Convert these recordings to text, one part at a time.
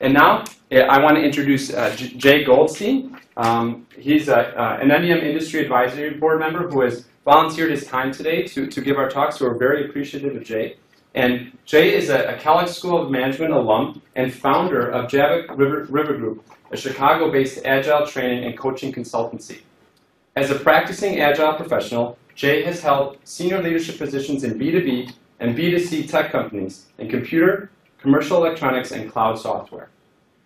And now eh, I want to introduce uh, Jay Goldstein. Um, he's a, uh, an MEM Industry Advisory Board member who has volunteered his time today to, to give our talk, so we're very appreciative of Jay. And Jay is a, a Kellogg School of Management alum and founder of Jabbok River, River Group, a Chicago-based agile training and coaching consultancy. As a practicing agile professional, Jay has held senior leadership positions in B2B and B2C tech companies in computer, commercial electronics, and cloud software.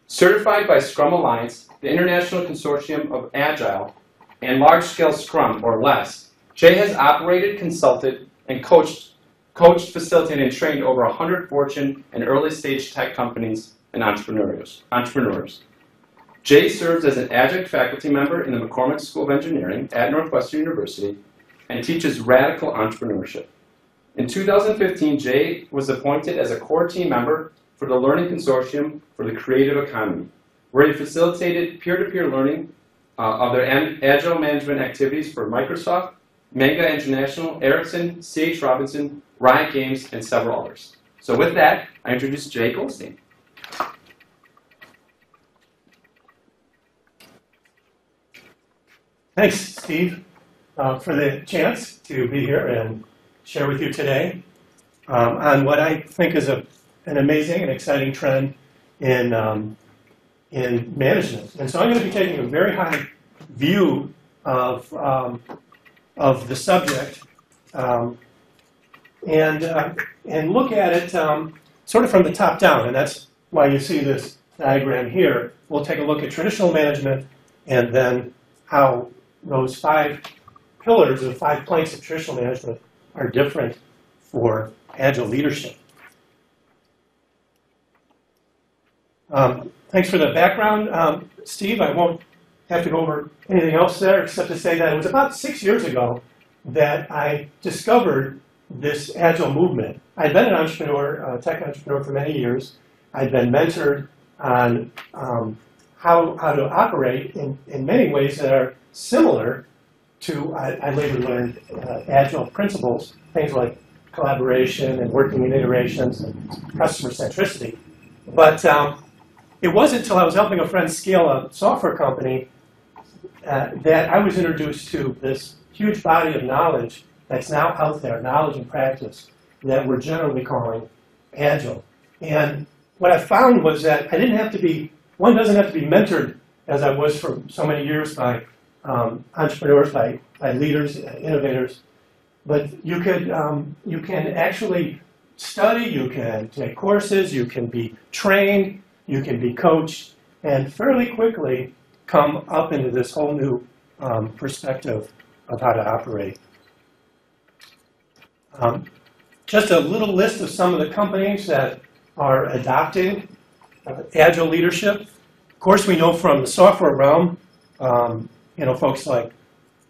Certified by Scrum Alliance, the International Consortium of Agile, and large-scale Scrum or LeSS, Jay has operated, consulted, and coached, coached, facilitated, and trained over 100 Fortune and early-stage tech companies and entrepreneurs. entrepreneurs. Jay serves as an adjunct faculty member in the McCormick School of Engineering at Northwestern University and teaches radical entrepreneurship. In 2015, Jay was appointed as a core team member for the Learning Consortium for the Creative Economy, where he facilitated peer-to-peer learning uh, of their agile management activities for Microsoft, Magna International, Ericsson, C.H. Robinson, Riot Games, and several others. So with that, I introduce Jay Goldstein. Thanks, Steve, uh, for the chance to be here and share with you today um, on what I think is a, an amazing and exciting trend in, um, in management. And so I'm going to be taking a very high view of, um, of the subject um, and, uh, and look at it um, sort of from the top down. And that's why you see this diagram here. We'll take a look at traditional management and then how those five pillars or five planks of traditional management are different for agile leadership. Um, thanks for the background, um, Steve. I won't have to go over anything else there except to say that it was about six years ago that I discovered this agile movement. I'd been an entrepreneur, a tech entrepreneur for many years. I'd been mentored on um, how, how to operate in, in many ways that are similar to, I, I later learned, uh, agile principles, things like collaboration and working in iterations and customer centricity. But um, it wasn't until I was helping a friend scale a software company uh, that I was introduced to this huge body of knowledge that's now out there, knowledge and practice, that we're generally calling agile. And what I found was that I didn't have to be, one doesn't have to be mentored as I was for so many years by um, entrepreneurs, by, by leaders, uh, innovators. But you could um, you can actually study, you can take courses, you can be trained, you can be coached, and fairly quickly come up into this whole new um, perspective of how to operate. Um, just a little list of some of the companies that are adopting uh, agile leadership. Of course, we know from the software realm, um, you know, folks like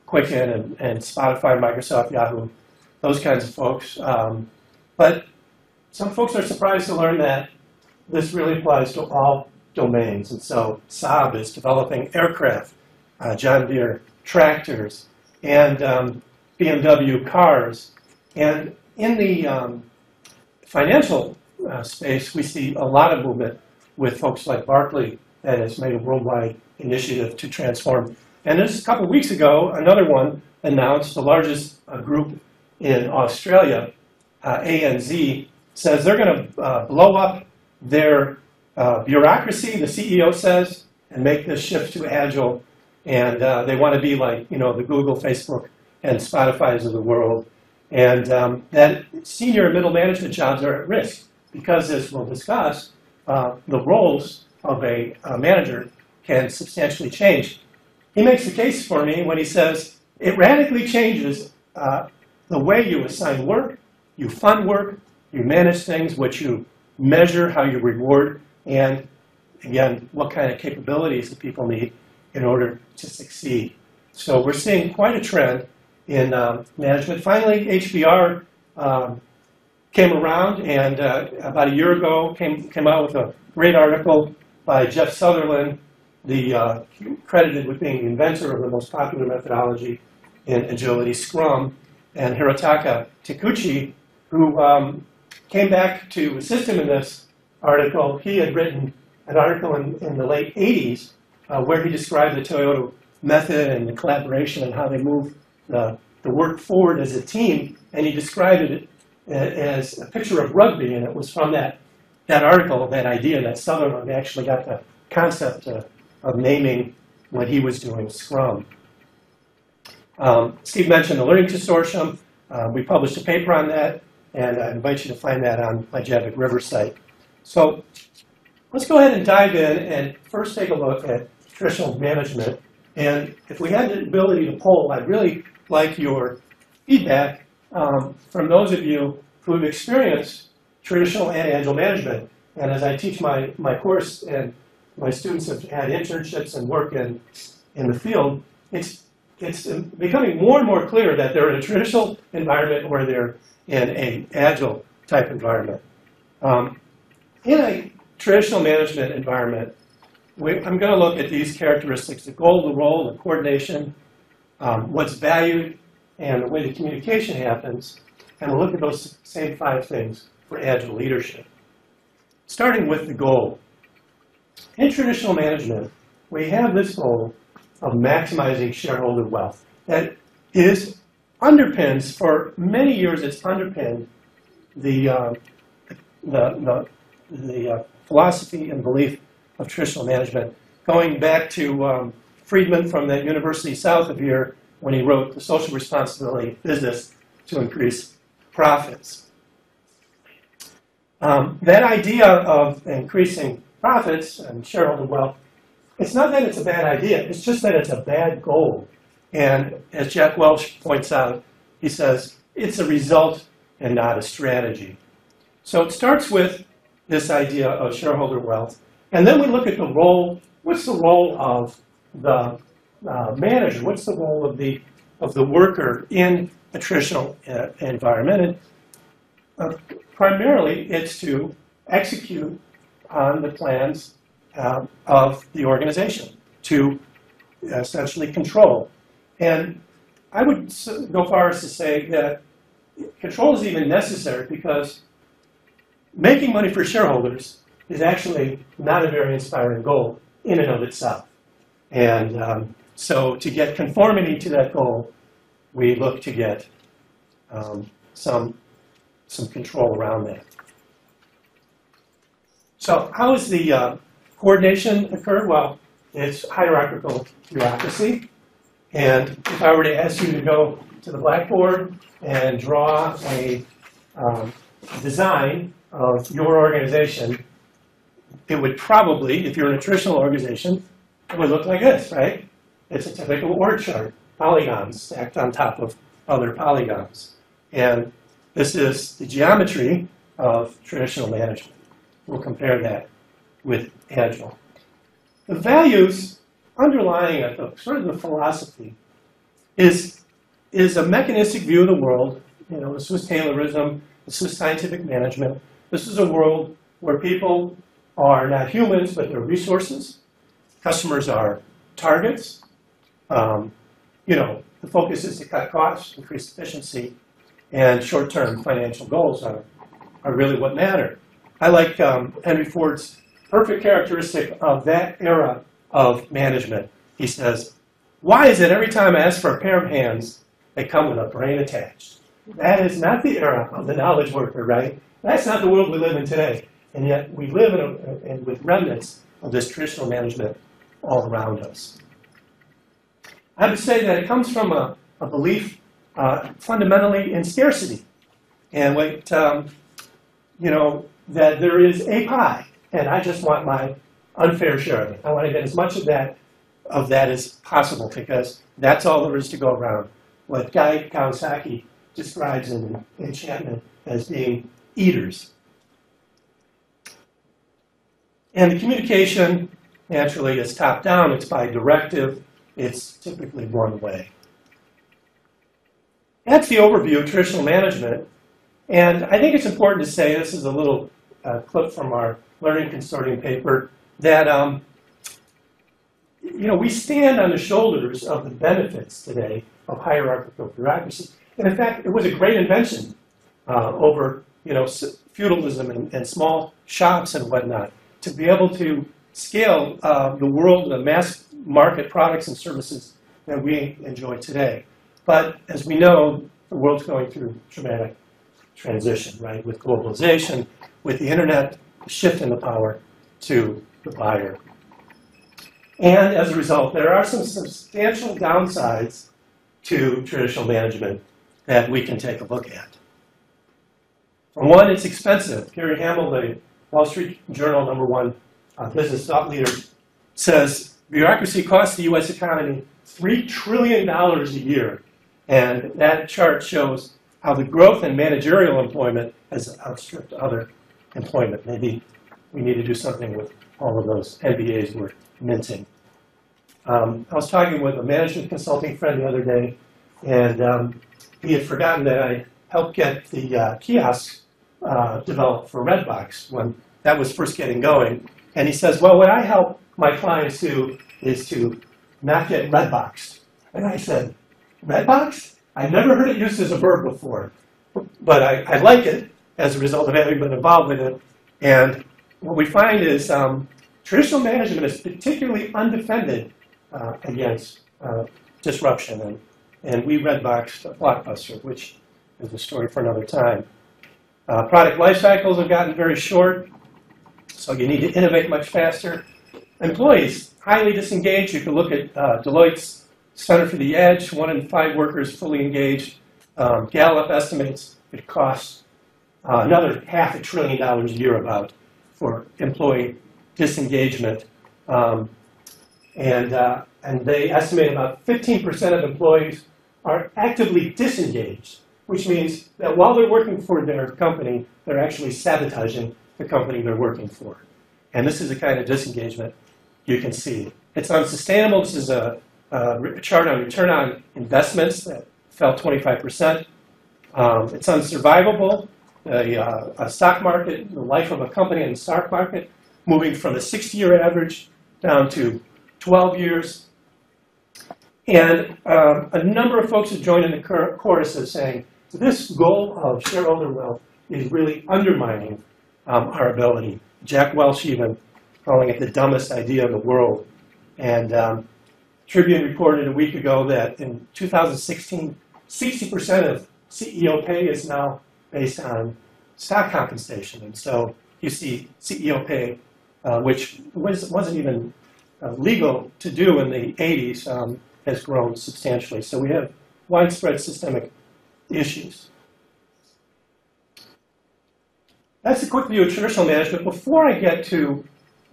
Quicken and, and Spotify, Microsoft, Yahoo, those kinds of folks. Um, but some folks are surprised to learn that this really applies to all domains. And so Saab is developing aircraft, uh, John Deere tractors, and um, BMW cars. And in the um, financial uh, space, we see a lot of movement with folks like Barclay that has made a worldwide initiative to transform and just a couple weeks ago, another one announced, the largest uh, group in Australia, uh, ANZ, says they're going to uh, blow up their uh, bureaucracy, the CEO says, and make this shift to Agile. And uh, they want to be like, you know, the Google, Facebook, and Spotify's of the world. And um, that senior and middle management jobs are at risk because, as we'll discuss, uh, the roles of a, a manager can substantially change he makes the case for me when he says it radically changes uh, the way you assign work, you fund work, you manage things, what you measure, how you reward, and again, what kind of capabilities do people need in order to succeed. So we're seeing quite a trend in um, management. Finally, HBR um, came around and uh, about a year ago came, came out with a great article by Jeff Sutherland the uh, credited with being the inventor of the most popular methodology in agility, Scrum, and Hirotaka Takeuchi, who um, came back to assist him in this article. He had written an article in, in the late 80s uh, where he described the Toyota method and the collaboration and how they move the, the work forward as a team. And he described it as a picture of rugby, and it was from that, that article, that idea, that Sutherland actually got the concept uh, of naming what he was doing Scrum. Um, Steve mentioned the Learning Consortium. Uh, we published a paper on that, and I invite you to find that on my Jabbok River site. So let's go ahead and dive in and first take a look at traditional management. And if we had the ability to poll, I'd really like your feedback um, from those of you who have experienced traditional and agile management. And as I teach my, my course and my students have had internships and work in, in the field, it's, it's becoming more and more clear that they're in a traditional environment or they're in an agile type environment. Um, in a traditional management environment, we, I'm going to look at these characteristics, the goal, the role, the coordination, um, what's valued, and the way the communication happens, and we'll look at those same five things for agile leadership. Starting with the goal. In traditional management, we have this goal of maximizing shareholder wealth that is underpins, for many years, it's underpinned the, uh, the, the, the uh, philosophy and belief of traditional management, going back to um, Friedman from the University south of here when he wrote The Social Responsibility Business to Increase Profits. Um, that idea of increasing profits and shareholder wealth, it's not that it's a bad idea, it's just that it's a bad goal. And as Jack Welch points out, he says, it's a result and not a strategy. So it starts with this idea of shareholder wealth. And then we look at the role, what's the role of the uh, manager? What's the role of the, of the worker in a traditional uh, environment? And uh, primarily, it's to execute on the plans uh, of the organization, to essentially control. And I would go far as to say that control is even necessary because making money for shareholders is actually not a very inspiring goal in and of itself. And um, so to get conformity to that goal, we look to get um, some, some control around that. So how is the uh, coordination occur? Well, it's hierarchical bureaucracy. And if I were to ask you to go to the blackboard and draw a um, design of your organization, it would probably, if you're a traditional organization, it would look like this, right? It's a typical org chart, polygons stacked on top of other polygons. And this is the geometry of traditional management. We'll compare that with Agile. The values underlying it, the, sort of the philosophy, is, is a mechanistic view of the world. You know, this was Taylorism, this was scientific management. This is a world where people are not humans, but they're resources. Customers are targets. Um, you know, the focus is to cut costs, increase efficiency, and short-term financial goals are, are really what matter. I like um, Henry Ford's perfect characteristic of that era of management. He says, why is it every time I ask for a pair of hands, they come with a brain attached? That is not the era of the knowledge worker, right? That's not the world we live in today. And yet we live in, a, with remnants of this traditional management all around us. I would say that it comes from a, a belief uh, fundamentally in scarcity. And what, um, you know, that there is a pie, and I just want my unfair share of it. I want to get as much of that of that as possible because that's all there is to go around. What Guy Kawasaki describes in Enchantment as being eaters. And the communication, naturally, is top down, it's by directive, it's typically one way. That's the overview of traditional management. And I think it's important to say this is a little uh, clip from our Learning Consortium paper that um, you know we stand on the shoulders of the benefits today of hierarchical bureaucracy. And in fact, it was a great invention uh, over you know feudalism and, and small shops and whatnot to be able to scale uh, the world, the mass market products and services that we enjoy today. But as we know, the world's going through dramatic transition, right? With globalization, with the internet, the shift in the power to the buyer. And as a result, there are some substantial downsides to traditional management that we can take a look at. For one, it's expensive. Gary Hamel, the Wall Street Journal number one uh, business thought leader, says bureaucracy costs the U.S. economy $3 trillion a year. And that chart shows how the growth in managerial employment has outstripped other employment. Maybe we need to do something with all of those MBAs we're minting. Um, I was talking with a management consulting friend the other day, and um, he had forgotten that I helped get the uh, kiosk uh, developed for Redbox when that was first getting going. And he says, well, what I help my clients do is to not get Redboxed. And I said, Redbox? I've never heard it used as a verb before, but I, I like it as a result of having been involved with it. And what we find is um, traditional management is particularly undefended uh, against uh, disruption. And, and we Redboxed Blockbuster, which is a story for another time. Uh, product life cycles have gotten very short, so you need to innovate much faster. Employees, highly disengaged. You can look at uh, Deloitte's Center for the Edge, one in five workers fully engaged. Um, Gallup estimates it costs uh, another half a trillion dollars a year about for employee disengagement. Um, and, uh, and they estimate about 15% of employees are actively disengaged, which means that while they're working for their company, they're actually sabotaging the company they're working for. And this is the kind of disengagement you can see. It's unsustainable. This is a, a chart on return on investments that fell 25%. Um, it's unsurvivable. A, uh, stock market, the life of a company in the stock market, moving from a 60-year average down to 12 years. And um, a number of folks have joined in the chorus of saying, this goal of shareholder wealth is really undermining um, our ability. Jack Welch even calling it the dumbest idea in the world. And um, Tribune reported a week ago that in 2016, 60% of CEO pay is now based on stock compensation. And so you see CEO pay, uh, which was, wasn't even uh, legal to do in the 80s, um, has grown substantially. So we have widespread systemic issues. That's a quick view of traditional management. Before I get to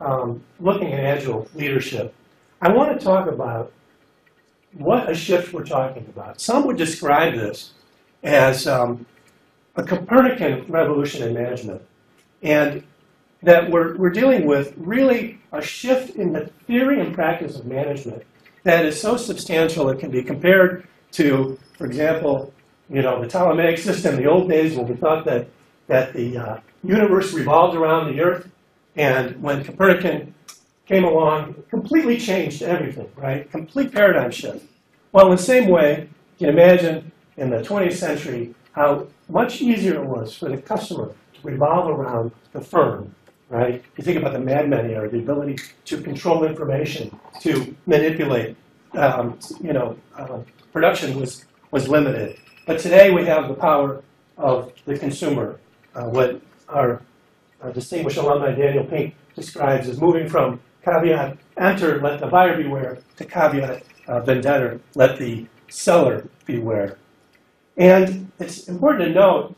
um, looking at agile leadership, I want to talk about what a shift we're talking about. Some would describe this as um, a Copernican revolution in management. And that we're, we're dealing with really a shift in the theory and practice of management that is so substantial it can be compared to, for example, you know, the Ptolemaic system, the old days when we thought that, that the uh, universe revolved around the earth. And when Copernican came along, completely changed everything, right? Complete paradigm shift. Well, in the same way, you can imagine in the 20th century how much easier it was for the customer to revolve around the firm right? You think about the Mad Men era, the ability to control information, to manipulate, um, you know, uh, production was, was limited. But today we have the power of the consumer, uh, what our uh, distinguished alumni Daniel Pink describes as moving from caveat emptor, let the buyer beware, to caveat uh, venditor, let the seller beware. And it's important to note,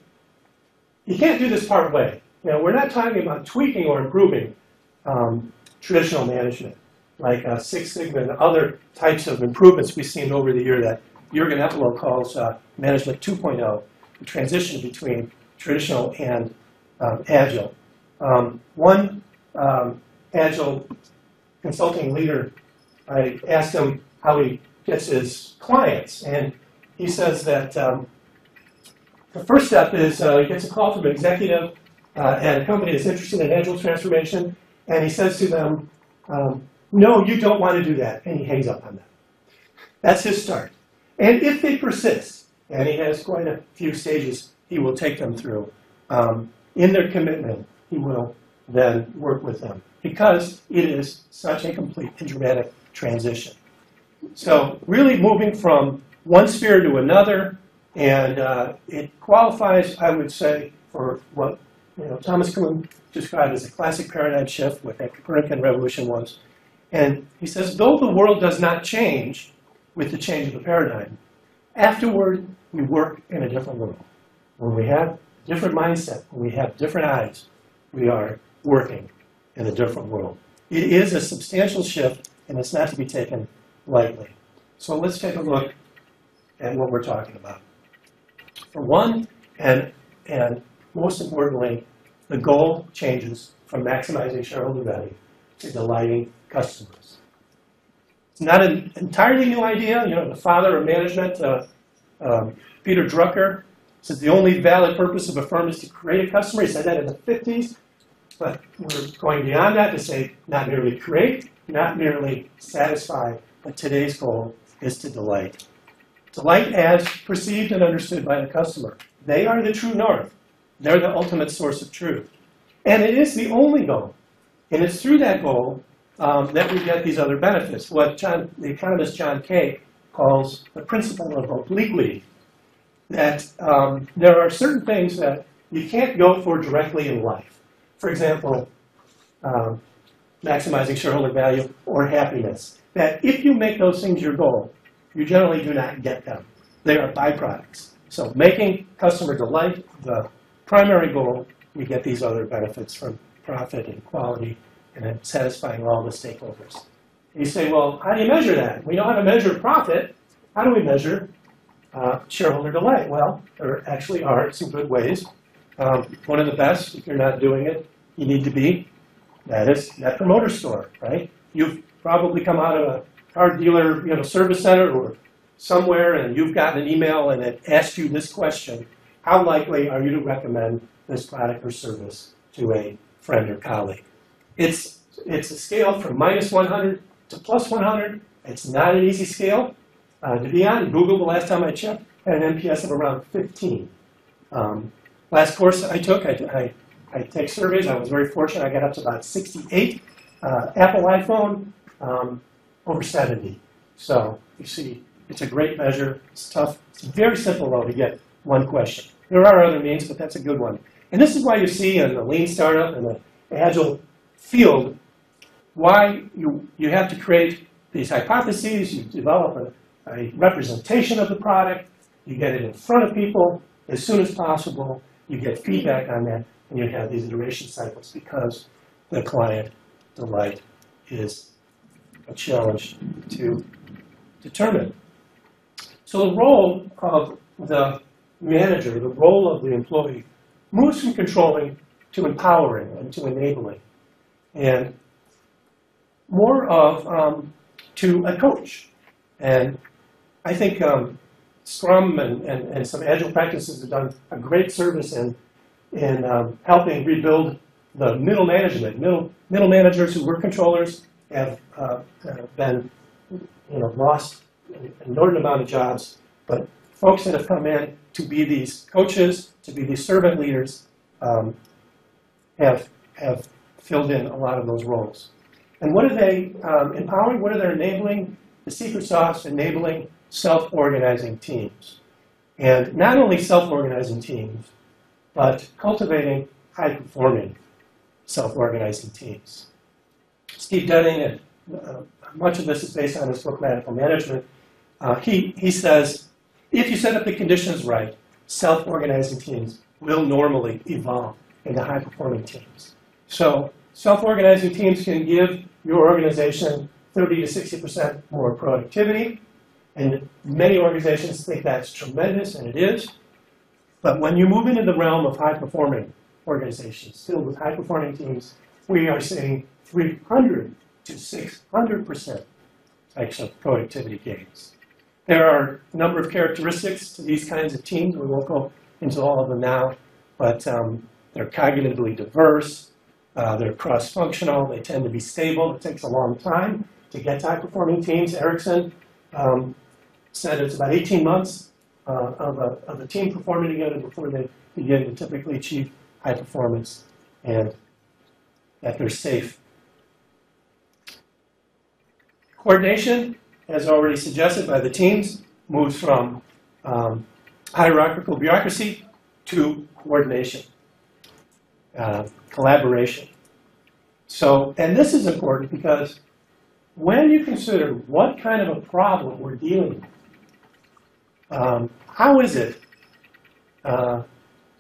you can't do this part way. You know, we're not talking about tweaking or improving um, traditional management, like uh, Six Sigma and other types of improvements we've seen over the year that Jurgen Appelo calls uh, Management 2.0, the transition between traditional and um, agile. Um, one um, agile consulting leader, I asked him how he gets his clients, and he says that um, the first step is uh, he gets a call from an executive uh, at a company that's interested in agile transformation, and he says to them, um, no, you don't want to do that, and he hangs up on them. That's his start. And if they persist, and he has quite a few stages he will take them through, um, in their commitment, he will then work with them because it is such a complete and dramatic transition. So really moving from one sphere to another, and uh, it qualifies, I would say, for what you know Thomas Kuhn described as a classic paradigm shift, what that Copernican revolution was. And he says, though the world does not change with the change of the paradigm, afterward we work in a different world. When we have different mindset, when we have different eyes, we are working in a different world. It is a substantial shift, and it's not to be taken lightly. So let's take a look at what we're talking about. For one, and, and most importantly, the goal changes from maximizing shareholder value to delighting customers. It's not an entirely new idea. You know, the father of management, uh, um, Peter Drucker, says the only valid purpose of a firm is to create a customer. He said that in the 50s. But we're going beyond that to say not merely create, not merely satisfy, but today's goal is to delight. Delight as perceived and understood by the customer. They are the true north. They're the ultimate source of truth. And it is the only goal. And it's through that goal um, that we get these other benefits, what John, the economist John Kay calls the principle of obliquity. That um, there are certain things that you can't go for directly in life. For example, um, maximizing shareholder value or happiness. That if you make those things your goal, you generally do not get them. They are byproducts. So making customer delight the primary goal, we get these other benefits from profit and quality and satisfying all the stakeholders. And you say, well, how do you measure that? We know how to measure profit. How do we measure uh, shareholder delight? Well, there actually are some good ways. Um, one of the best, if you're not doing it, you need to be, that is Net Promoter Score, right? You've probably come out of a car dealer, you know, service center or somewhere and you've gotten an email and it asked you this question, how likely are you to recommend this product or service to a friend or colleague? It's, it's a scale from minus 100 to plus 100. It's not an easy scale. Uh, to be honest, Google, the last time I checked, had an NPS of around 15. Um, last course I took, I, I, I, take surveys. I was very fortunate. I got up to about 68. Uh, Apple iPhone, um, over 70. So you see, it's a great measure. It's tough. It's very simple, though, to get one question. There are other means, but that's a good one. And this is why you see in the lean startup and the agile field why you, you have to create these hypotheses, you develop a, a representation of the product, you get it in front of people as soon as possible, you get feedback on that, and you have these iteration cycles because the client delight is a challenge to determine. So the role of the manager, the role of the employee, moves from controlling to empowering and to enabling and more of um, to a coach. And I think um, Scrum and, and, and, some Agile practices have done a great service in, in um, helping rebuild the middle management. Middle, middle managers who were controllers have, uh, been you know, lost an inordinate amount of jobs, but folks that have come in to be these coaches, to be these servant leaders, um, have, have filled in a lot of those roles. And what are they um, empowering? What are they enabling? The secret sauce enabling self-organizing teams. And not only self-organizing teams, but cultivating high-performing self-organizing teams. Steve Denning, and uh, much of this is based on his book Radical Management, uh, he, he says, if you set up the conditions right, self-organizing teams will normally evolve into high-performing teams. So self-organizing teams can give your organization 30 to 60% more productivity. And many organizations think that's tremendous, and it is. But when you move into the realm of high-performing organizations filled with high-performing teams, we are seeing 300 to 600% types of productivity gains. There are a number of characteristics to these kinds of teams. We won't go into all of them now, but um, they're cognitively diverse, uh, they're cross-functional. They tend to be stable. It takes a long time to get high-performing teams. Ericsson um, said it's about 18 months uh, of, a, of a team performing together before they begin to typically achieve high performance. And that they're safe. Coordination, as already suggested by the teams, moves from um, hierarchical bureaucracy to coordination, uh, collaboration. So, and this is important because when you consider what kind of a problem we're dealing with, um, how is it, uh,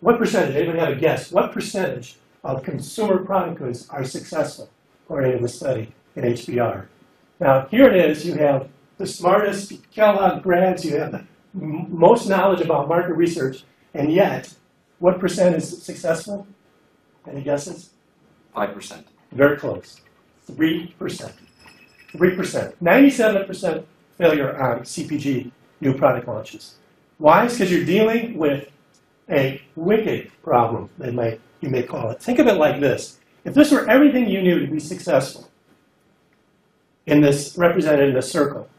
what percentage, anybody have a guess, what percentage of consumer product goods are successful, according to the study in HBR? Now, here it is, you have the smartest Kellogg grads, you have the m- most knowledge about market research, and yet, what percent is successful? Any guesses? Five percent. Very close. Three percent. Three percent. Ninety-seven percent failure on CPG new product launches. Why? Because you're dealing with a wicked problem, they may, you may call it. Think of it like this. If this were everything you knew to be successful, in this, represented in a circle,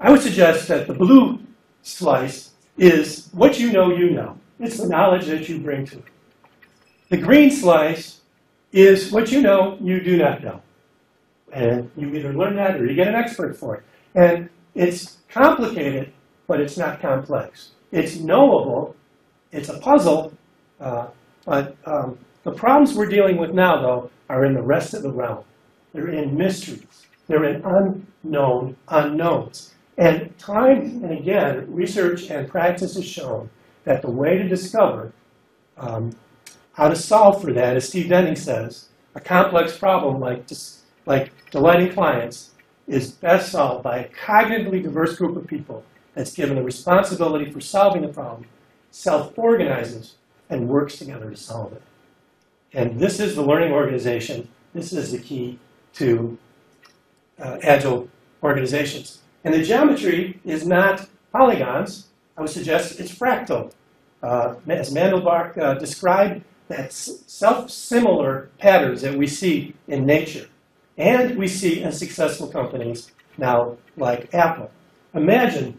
I would suggest that the blue slice is what you know you know. It's the knowledge that you bring to it. The green slice is what you know you do not know. And you either learn that or you get an expert for it. And it's complicated, but it's not complex. It's knowable, it's a puzzle, uh, but um, the problems we're dealing with now, though, are in the rest of the realm. They're in mysteries, they're in unknown unknowns. And time and again, research and practice has shown that the way to discover um, how to solve for that, as Steve Denning says, a complex problem like, like delighting clients is best solved by a cognitively diverse group of people that's given the responsibility for solving the problem, self-organizes, and works together to solve it. And this is the learning organization. This is the key to uh, agile organizations. And the geometry is not polygons. I would suggest it's fractal. Uh, as Mandelbrot uh, described, that's self-similar patterns that we see in nature. And we see in successful companies now like Apple. Imagine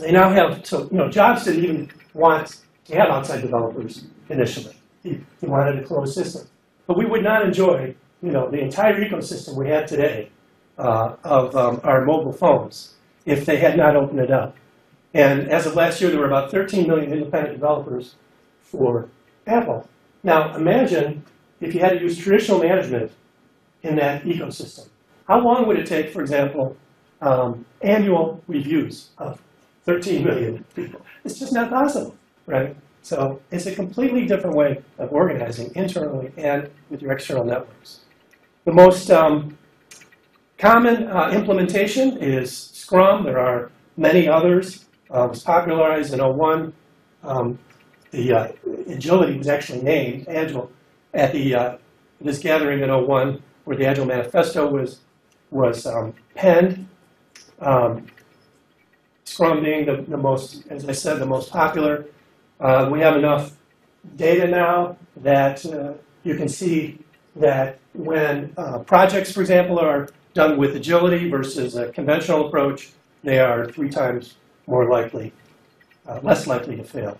they now have, so, you know, Jobs didn't even want to have outside developers initially. He, he wanted a closed system. But we would not enjoy, you know, the entire ecosystem we have today uh, of um, our mobile phones if they had not opened it up. And as of last year, there were about 13 million independent developers for Apple. Now, imagine if you had to use traditional management in that ecosystem. How long would it take, for example, um, annual reviews of 13 million people? It's just not possible, right? So it's a completely different way of organizing internally and with your external networks. The most um, common uh, implementation is Scrum. There are many others. Uh, it was popularized in 01. Um, the uh, agility was actually named Agile at the uh, this gathering in 01 where the Agile Manifesto was was um, penned. Um, Scrum being the, the most, as I said, the most popular. Uh, we have enough data now that uh, you can see that when uh, projects, for example, are done with agility versus a conventional approach, they are three times more likely, uh, less likely to fail.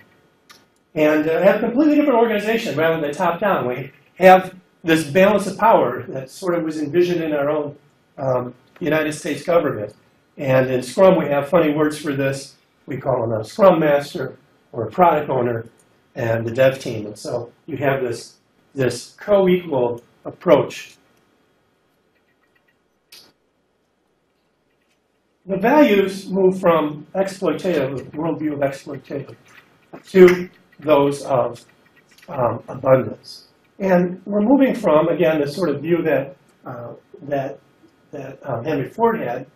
And uh, have a completely different organization rather than top down. We have this balance of power that sort of was envisioned in our own um, United States government. And in Scrum, we have funny words for this. We call them a Scrum Master or a product owner and the dev team. And so you have this, this co-equal approach. The values move from exploitative, worldview of exploitative, to those of um, abundance. And we're moving from, again, this sort of view that, uh, that, that um, Henry Ford had,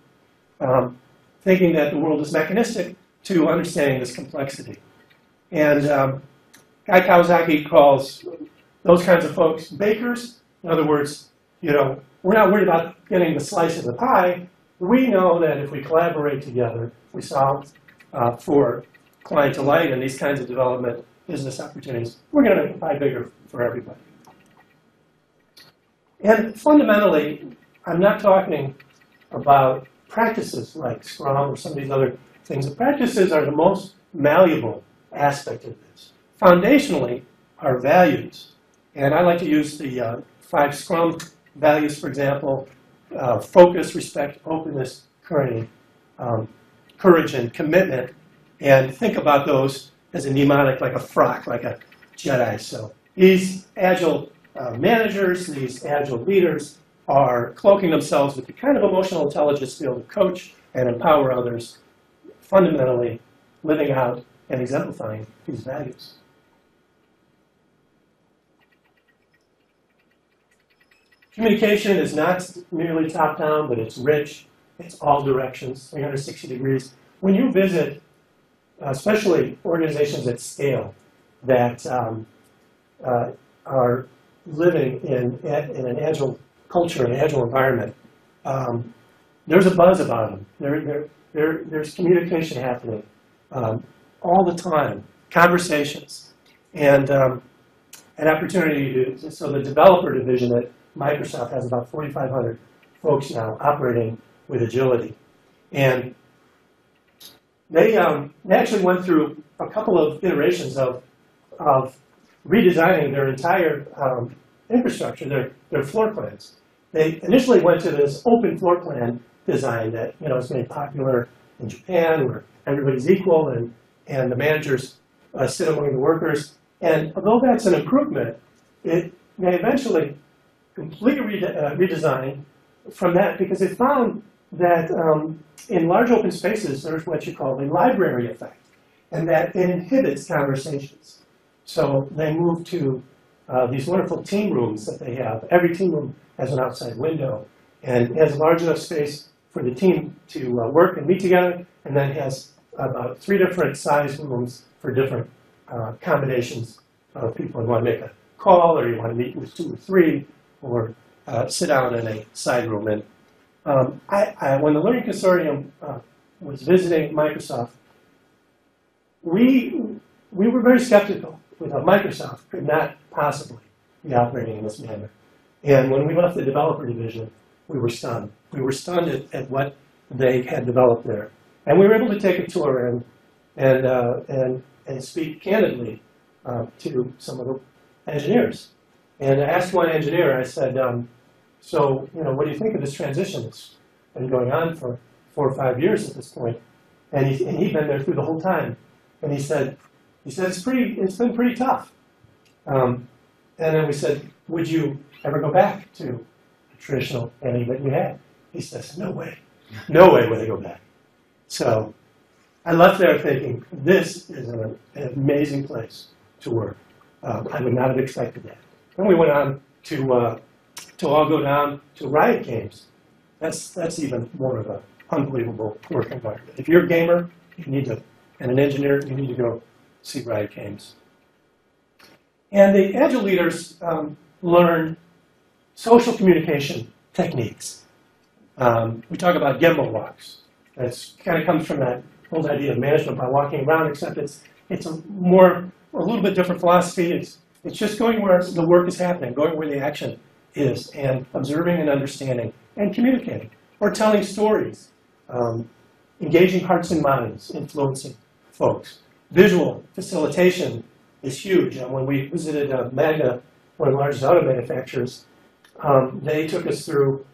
um, thinking that the world is mechanistic, to understanding this complexity. And um, Guy Kawasaki calls those kinds of folks bakers. In other words, you know, we're not worried about getting the slice of the pie. We know that if we collaborate together, we solve uh, for client delight and these kinds of development business opportunities, we're going to make the pie bigger for everybody. And fundamentally, I'm not talking about practices like Scrum or some of these other things. The practices are the most malleable aspect of this. Foundationally, our values And I like to use the uh, five Scrum values, for example, uh, focus, respect, openness, courage, um, courage, and commitment, and think about those as a mnemonic, like a frock, like a Jedi. So these agile uh, managers, these agile leaders, are cloaking themselves with the kind of emotional intelligence to be able to coach and empower others, fundamentally living out and exemplifying these values. Communication is not merely top down, but it's rich. It's all directions, 360 degrees. When you visit, especially organizations at scale that um, uh, are living in, in an agile culture, an agile environment, um, there's a buzz about them. There, there, there, there's communication happening um, all the time, conversations, and um, an opportunity to. So the developer division at Microsoft has about 4,500 folks now operating with agility, and they, um, they actually went through a couple of iterations of, of redesigning their entire um, infrastructure, their, their floor plans. They initially went to this open floor plan design that you know is made popular in Japan, where everybody's equal and, and the managers uh, sit among the workers. And although that's an improvement, it they eventually completely rede- uh, redesigned from that because they found that um, in large open spaces there's what you call the library effect, and that it inhibits conversations. So they moved to uh, these wonderful team rooms that they have. Every team room has an outside window and has large enough space for the team to uh, work and meet together, and then has about three different size rooms for different uh, combinations of people who want to make a call, or you want to meet with two or three, or uh, sit down in a side room. And um, I, I, when the Learning Consortium uh, was visiting Microsoft, we, we were very skeptical. We thought Microsoft could not possibly be operating in this manner. And when we left the developer division, we were stunned. We were stunned at, at what they had developed there. And we were able to take a tour and, and, uh, and, and speak candidly uh, to some of the engineers. And I asked one engineer, I said, um, so, you know, what do you think of this transition? that's been going on for four or five years at this point. And, he, and he'd been there through the whole time. And he said, he said, it's, pretty, it's been pretty tough. Um, and then we said, would you ever go back to the traditional ending that you had? He says, no way. No way would I go back. So I left there thinking, this is an, amazing place to work. Um, I would not have expected that. Then we went on to, uh, to all go down to Riot Games. That's, that's even more of an unbelievable work environment. If you're a gamer, you need to, and an engineer, you need to go see Riot Games. And the Agile leaders um, learn social communication techniques. Um, we talk about Gemba walks. That's kind of comes from that old idea of management by walking around, except it's it's a more a little bit different philosophy. It's it's just going where the work is happening, going where the action is, and observing and understanding and communicating, or telling stories, um, engaging hearts and minds, influencing folks. Visual facilitation is huge. And when we visited uh, Magna, one of the largest auto manufacturers, um, they took us through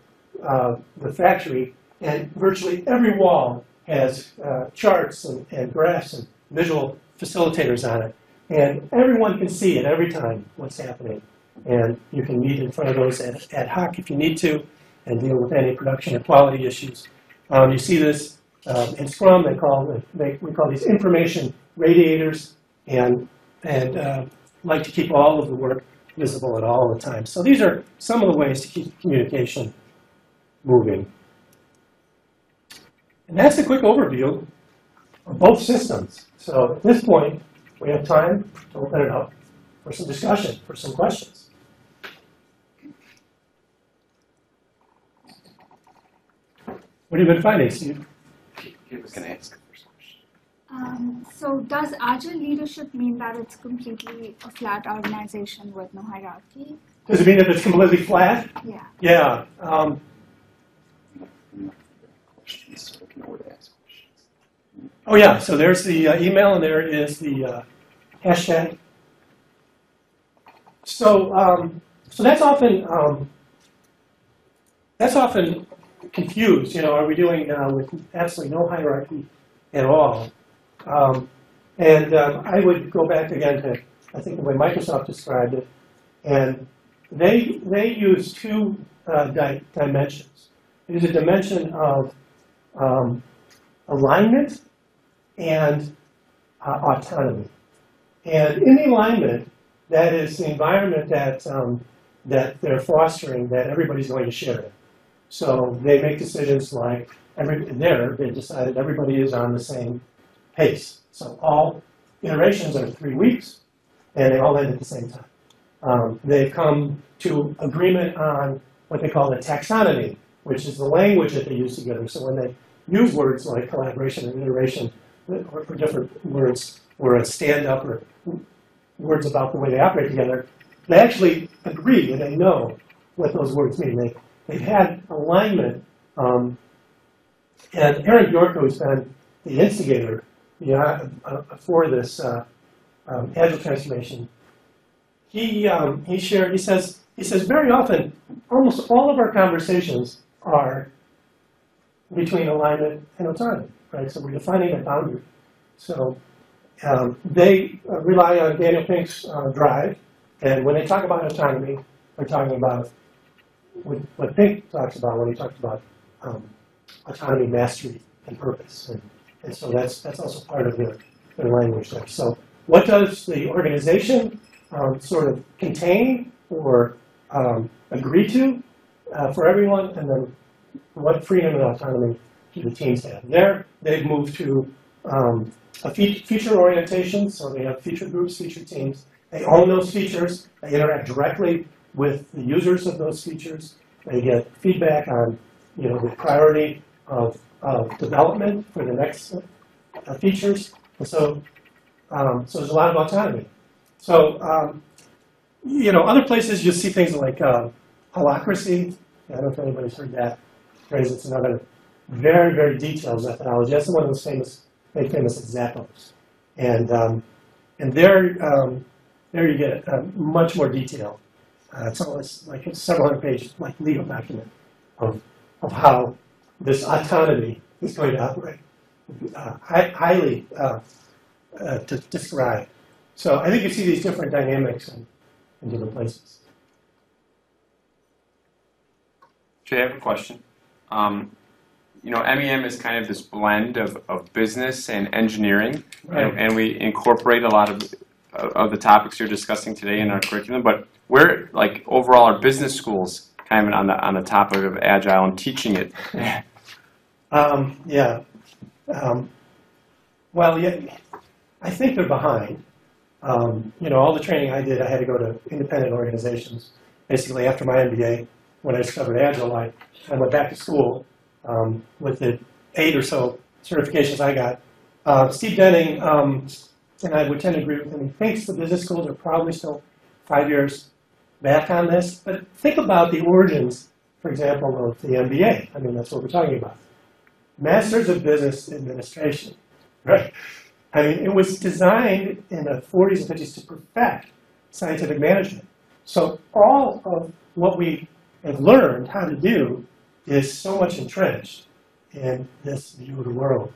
uh, the factory, and virtually every wall has uh, charts and, and, graphs and visual facilitators on it. And everyone can see at every time what's happening. And you can meet in front of those ad, ad hoc if you need to and deal with any production or quality issues. Um, you see this um, in Scrum, they call, they, we call these information radiators, and, and uh, like to keep all of the work visible at all the time. So these are some of the ways to keep communication moving. And that's a quick overview of both systems. So at this point, we have time to open it up for some discussion, for some questions. What have you been finding, Steve? He was going to ask. Um, so does agile leadership mean that it's completely a flat organization with no hierarchy? Does it mean that it's completely flat? Yeah. Yeah. Um, oh yeah. So there's the uh, email, and there is the uh, hashtag. So, um, so that's often um, that's often confused. You know, are we doing now with absolutely no hierarchy at all? Um, and um, I would go back again to I think the way Microsoft described it, and they they use two uh, di- dimensions. There's a dimension of um, alignment and uh, autonomy. And in the alignment, that is the environment that, um, that they're fostering that everybody's going to share. So they make decisions like, every, there, they decided everybody is on the same pace. So all iterations are three weeks, and they all end at the same time. Um, they've come to agreement on what they call the taxonomy, which is the language that they use together. So when they use words like collaboration and iteration, or for different words, or a stand-up, or words about the way they operate together, they actually agree and they know what those words mean. They, they've had alignment. Um, and Aaron Bjork, who's been the instigator uh, for this uh, um, agile transformation, he, um, he shared, he says, he says very often, almost all of our conversations are between alignment and autonomy, right? So we're defining a boundary. So um, they uh, rely on Daniel Pink's uh, drive, and when they talk about autonomy, they're talking about what, Pink talks about when he talks about um, autonomy, mastery, and purpose. And, and so that's that's also part of their, their language there. So what does the organization um, sort of contain or um, agree to uh, for everyone, and then what freedom and autonomy do the teams have? There, they've moved to um, a fe- feature orientation, so they have feature groups, feature teams. They own those features. They interact directly with the users of those features. They get feedback on, you know, the priority of, of development for the next uh, features. And so, um, so there's a lot of autonomy. So, um, you know, other places you'll see things like uh, holacracy. I don't know if anybody's heard that phrase. It's another very, very detailed methodology. That's one of those famous, very famous examples. And um, and there, um, there you get uh, much more detail. Uh, it's almost like a several hundred page, like legal document of of how this autonomy is going to operate. Uh, hi- highly uh, uh, to describe. So I think you see these different dynamics in, in different places. Jay, I have a question. Um, you know, MEM is kind of this blend of, of business and engineering, and, and we incorporate a lot of of the topics you're discussing today in our curriculum. But where, like overall, are business schools kind of on the on the topic of agile and teaching it? Um, yeah. Um, well, yeah, I think they're behind. Um, you know, all the training I did, I had to go to independent organizations. Basically, after my MBA, when I discovered Agile, I, I went back to school um, with the eight or so certifications I got. Uh, Steve Denning, um, and I would tend to agree with him, he thinks the business schools are probably still five years back on this. But think about the origins, for example, of the MBA. I mean, that's what we're talking about. Masters of Business Administration, right? I mean, it was designed in the 40s and 50s to perfect scientific management. So all of what we have learned how to do is so much entrenched in this view of the world.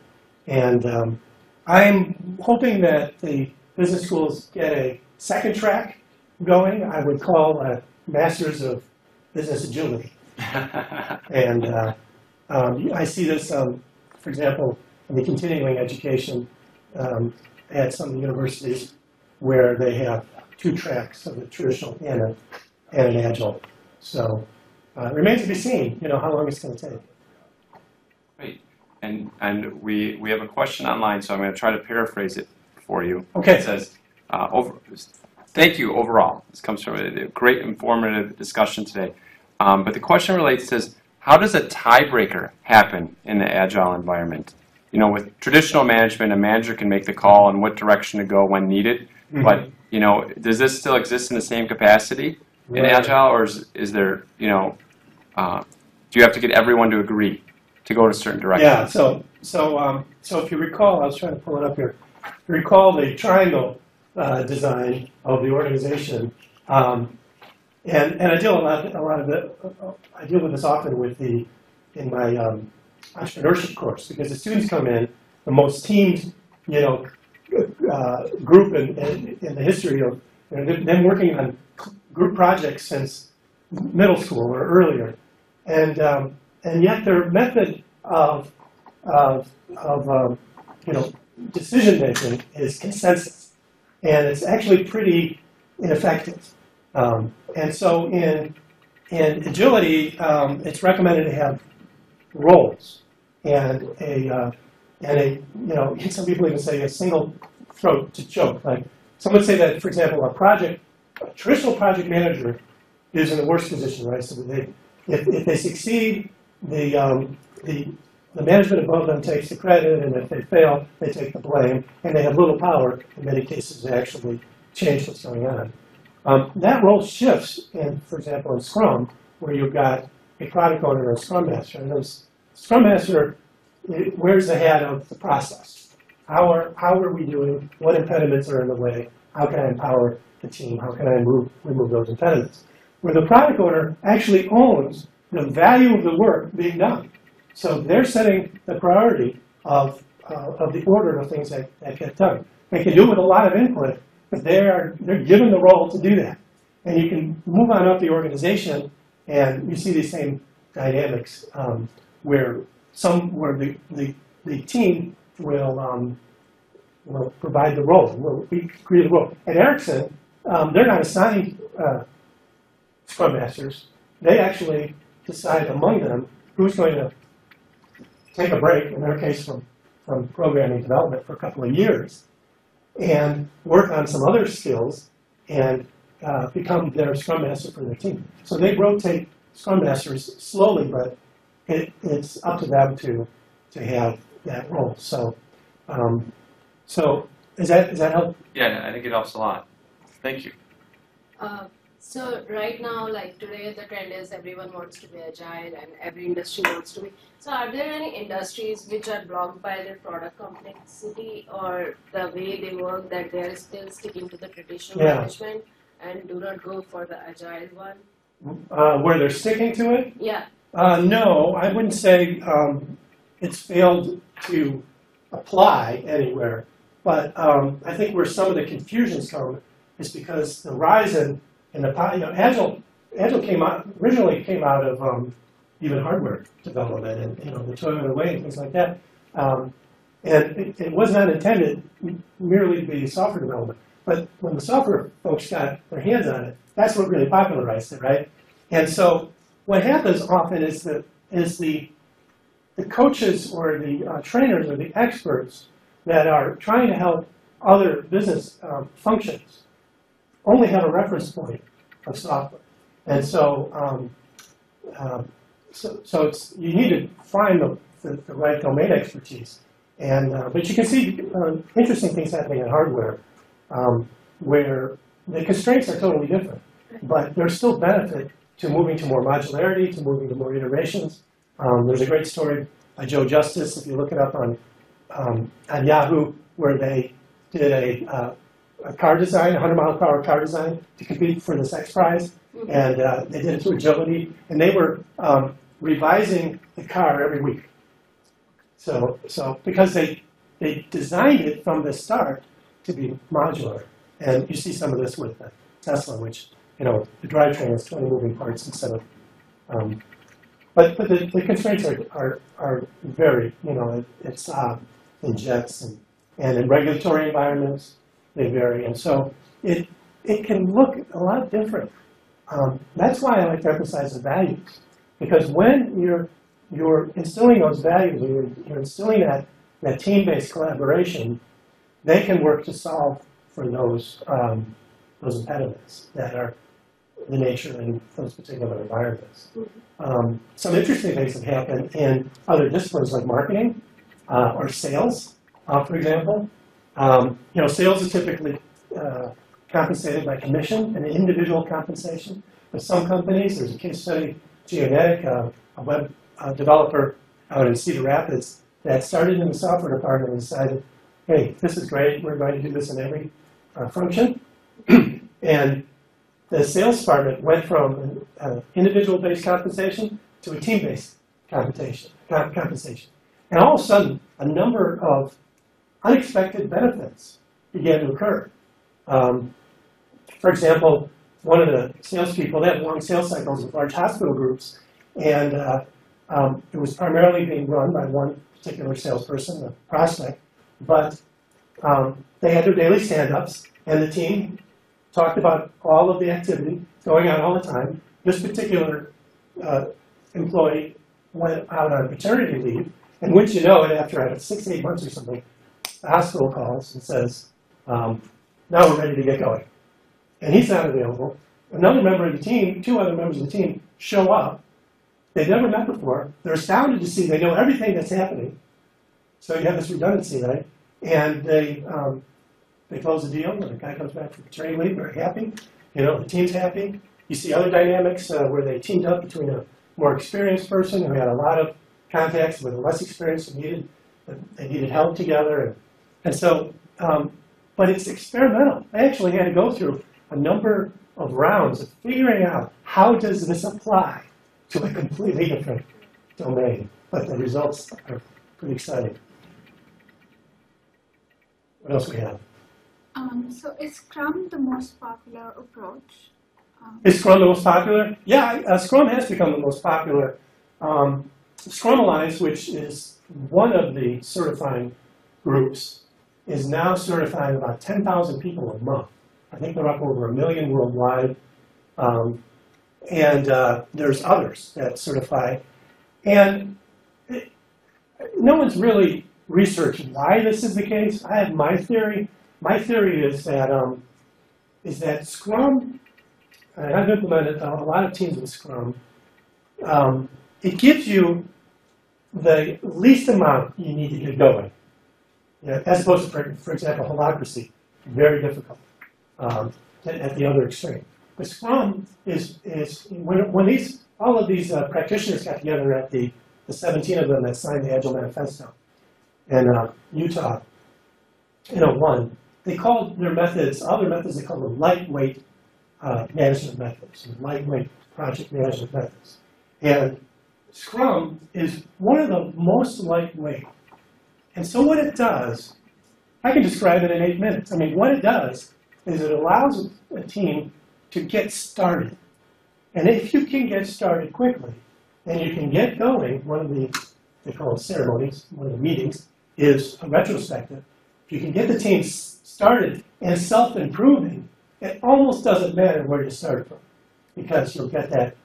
And um, I'm hoping that the business schools get a second track going. I would call a Masters of Business Agility. And uh, um, I see this, um, for example, in the continuing education um, at some universities where they have two tracks of the traditional and, a, and an agile. So uh, it remains to be seen, you know, how long it's going to take. And and we we have a question online, so I'm going to try to paraphrase it for you. Okay. It says, uh, over, thank you overall. This comes from a, great informative discussion today. Um, but the question relates to how does a tiebreaker happen in the agile environment? You know, with traditional management, a manager can make the call on what direction to go when needed. But you know, does this still exist in the same capacity in Right. agile, or is, is there you know, uh, do you have to get everyone to agree to go in a certain direction? Yeah, so, so, um, so if you recall, I was trying to pull it up here. If you recall the triangle uh, design of the organization, Um, and, and I deal a lot, a lot of the, I deal with this often with the, in my um, entrepreneurship course, because the students come in, the most teamed, you know, uh, group in, in, in the history of, you know, been working on group projects since middle school or earlier. And, um, and yet their method of, of, of um, you know, decision making is consensus. And it's actually pretty ineffective. Um, and so in, in agility, um, it's recommended to have roles and a, uh, and a, you know, some people even say a single throat to choke. Like some would say that, for example, a project, a traditional project manager is in the worst position, right? So they, if, if they succeed, the, um, the, the management above them takes the credit, and if they fail, they take the blame, and they have little power in many cases to actually change what's going on. Um, that role shifts in, for example, in Scrum, where you've got a product owner or a Scrum Master. And those Scrum Master it wears the hat of the process. How are, how are we doing? What impediments are in the way? How can I empower the team? How can I move, remove those impediments? Where the product owner actually owns the value of the work being done. So they're setting the priority of, uh, of the order of things that, that get done. They can do it with a lot of input, but they are, they're given the role to do that. And you can move on up the organization, and you see these same dynamics um, where some where the, the, the team will um, will provide the role, will create the role. At Ericsson, um, they're not assigning uh, scrum masters. They actually decide among them who's going to take a break, in their case from, from programming development for a couple of years, and work on some other skills and uh, become their scrum master for their team. So they rotate scrum masters slowly, but it, it's up to them to, to have that role. So, um, so is that, is that help? Yeah, I think it helps a lot. Thank you. Uh, so right now, like today, the trend is everyone wants to be agile and every industry wants to be. So are there any industries which are blocked by their product complexity or the way they work that they are still sticking to the traditional Yeah. management and do not go for the agile one? Uh, where they're sticking to it? Yeah. Uh, no, I wouldn't say um, it's failed to apply anywhere. But um, I think where some of the confusions come is because the rise in the, you know, Agile, Agile came out, originally came out of um, even hardware development and, you know, the Toyota way and things like that. Um, and it, it was not intended merely to be software development. But when the software folks got their hands on it, that's what really popularized it, right? And so what happens often is that is the the coaches or the uh, trainers or the experts that are trying to help other business um, functions only have a reference point of software, and so um, um, so, so it's you need to find the, the, the right domain expertise, and uh, but you can see uh, interesting things happening in hardware um, where the constraints are totally different, but there's still benefit to moving to more modularity, to moving to more iterations. Um, there's a great story by Joe Justice, if you look it up on, um, on Yahoo, where they did a, uh, a car design, a 100 mile per hour car design to compete for this X Prize. And uh, they did it through agility, and they were um, revising the car every week. So, so because they, they designed it from the start to be modular. And you see some of this with uh, Tesla, which you know, the drivetrain has 20 moving parts instead of, um, but, but the, the constraints are, are, are very, you know, it, it's uh, in jets and, and in regulatory environments, they vary. And so it, it can look a lot different. Um, that's why I like to emphasize the values. Because when you're, you're instilling those values, or you're, you're instilling that, that team-based collaboration, they can work to solve for those, um, those impediments that are the nature in those particular environments. Um, some interesting things have happened in other disciplines like marketing uh, or sales, uh, for example. Um, you know, sales is typically uh, compensated by commission and individual compensation. But some companies, there's a case study, Geonetric, uh, a web uh, developer out in Cedar Rapids, that started in the software department and decided, hey, this is great, we're going to do this in every uh, function. and the sales department went from an uh, individual-based compensation to a team-based compensation, com- compensation. And all of a sudden, a number of unexpected benefits began to occur. Um, for example, one of the salespeople, they have long sales cycles with large hospital groups, and uh, um, it was primarily being run by one particular salesperson, a prospect, but um, they had their daily stand-ups, and the team talked about all of the activity going on all the time. This particular uh, employee went out on paternity leave, and wouldn't you know it, after six, eight months or something, hospital calls and says, um, now we're ready to get going. And he's not available. Another member of the team, two other members of the team, show up. They've never met before. They're astounded to see they know everything that's happening. So you have this redundancy, right? And they um, they close the deal, and the guy comes back from paternity leave, very happy. You know, the team's happy. You see other dynamics uh, where they teamed up between a more experienced person who had a lot of contacts with a less experienced who needed they needed help together, and, and so. Um, but it's experimental. I actually had to go through a number of rounds of figuring out how does this apply to a completely different domain. But the results are pretty exciting. What else we have? Um, so is Scrum the most popular approach? Um, Is Scrum the most popular? Yeah, uh, Scrum has become the most popular. Um, Scrum Alliance, which is one of the certifying groups, is now certifying about 10,000 people a month. I think they're up over a million worldwide. Um, and uh, there's others that certify. And it, no one's really researched why this is the case. I have my theory. My theory is that um, is that Scrum, and I've implemented a lot of teams with Scrum. Um, it gives you the least amount you need to get going. Know, as opposed to, for, for example, holacracy, very difficult um, at the other extreme. But Scrum is, is when, when these, all of these uh, practitioners got together at the, the 17 of them that signed the Agile Manifesto in uh, Utah in 01, they called their methods, other methods, they called them lightweight uh, management methods, lightweight project management methods. And Scrum is one of the most lightweight. And so what it does, I can describe it in eight minutes. I mean, what it does is it allows a team to get started. And if you can get started quickly, and you can get going, one of the, they call it ceremonies, one of the meetings, is a retrospective. If you can get the team started and self-improving, it almost doesn't matter where you start from, because you'll get that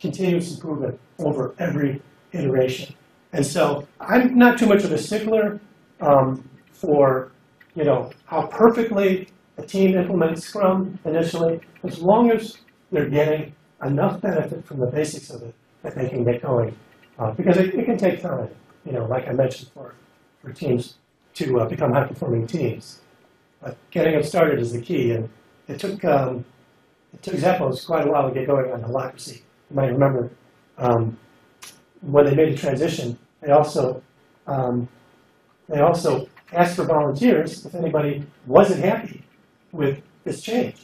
continuous improvement over every iteration. And so I'm not too much of a stickler um, for, you know, how perfectly a team implements Scrum initially, as long as they're getting enough benefit from the basics of it that they can get going. Uh, because it, it, can take time, you know, like I mentioned, for, for teams to uh, become high-performing teams. But getting them started is the key, and it took, um, it took Zappos quite a while to get going on holacracy. You might remember um, when they made the transition, they also um, they also asked for volunteers if anybody wasn't happy with this change.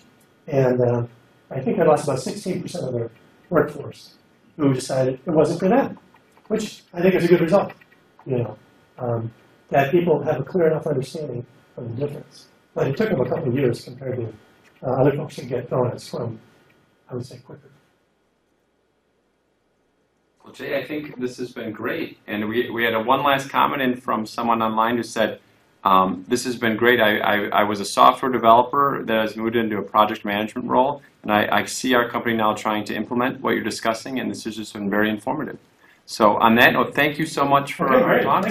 And uh, I think they lost about 16% of their workforce who decided it wasn't for them, which I think is a good result. You know, um, that people have a clear enough understanding of the difference. But it took them a couple of years compared to uh, other folks to get at Scrum, I would say quicker. Well, Jay, I think this has been great. And we, we had a one last comment in from someone online who said, um, this has been great. I, I, I, was a software developer that has moved into a project management role, and I, I see our company now trying to implement what you're discussing, and this has just been very informative. So on that note, thank you so much for Okay, our talk.